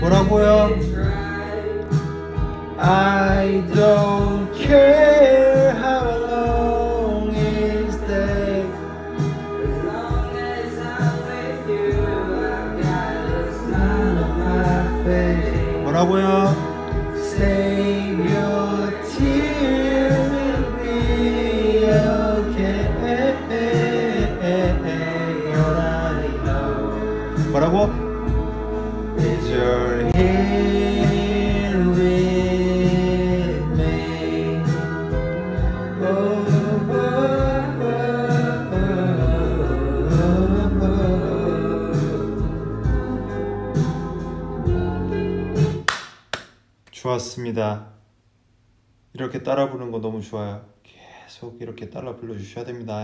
뭐라고요? I don't care how long it stays. As long as I'm with you, I've got a smile on my face. 뭐라고요? Save your tears, it'll be okay. 뭐라고? 좋았습니다. 이렇게 따라 부르는 거 너무 좋아요. 계속 이렇게 따라 불러주셔야 됩니다.